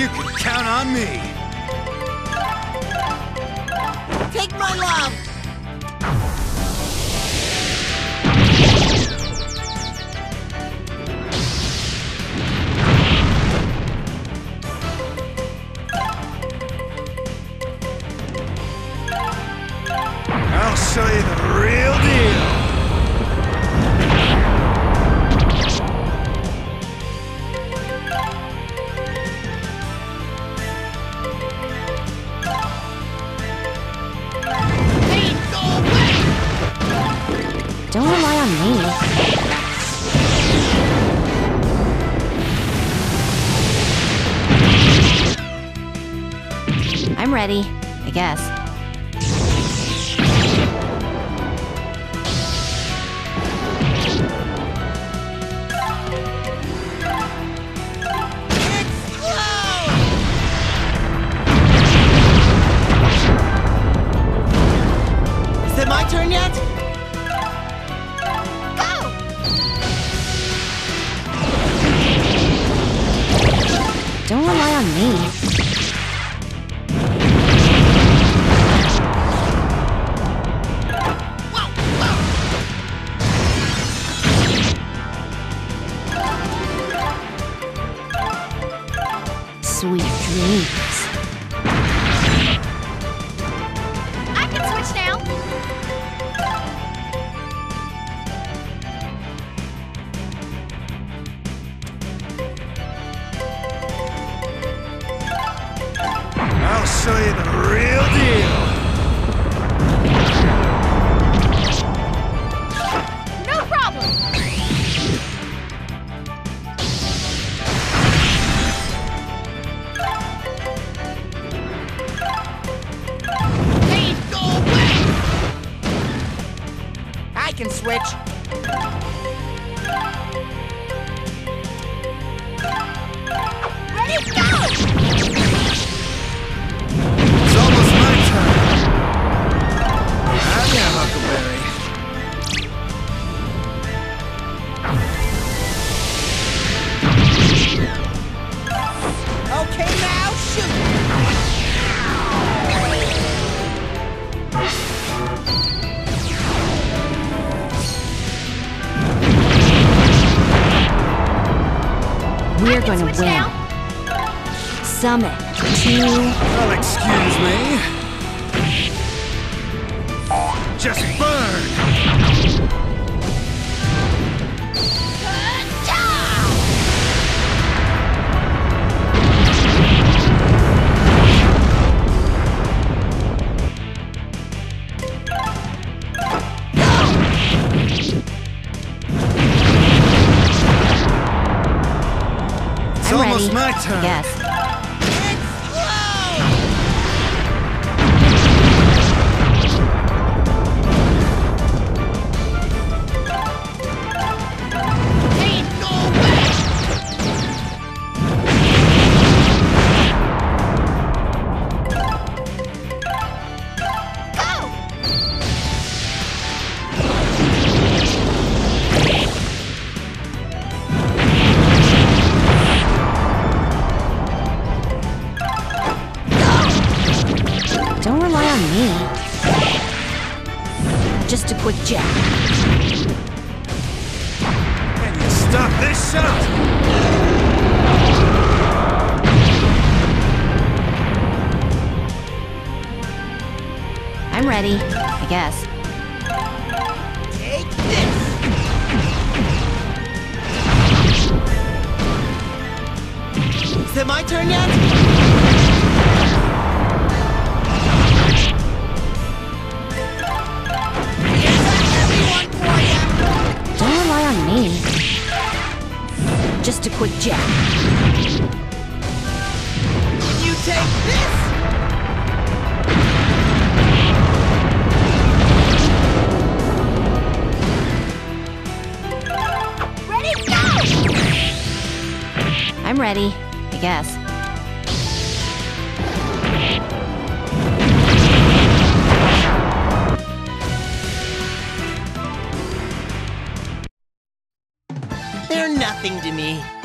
You can count on me. Take my love! I'll show you the real deal. Don't rely on me. I'm ready, I guess. Don't rely on me. Show you the real deal. No problem. Hey, go away! I can switch. Ready, go! We're going to win. now. Summit to Well, excuse me. Just burn. It's I'm almost ready, my turn. guess. Me. Just a quick jab. Can you stop this shot? I'm ready, I guess. Take this! Is it my turn yet? Just a quick jab. You take this! Ready, go! I'm ready, I guess. Nothing to me.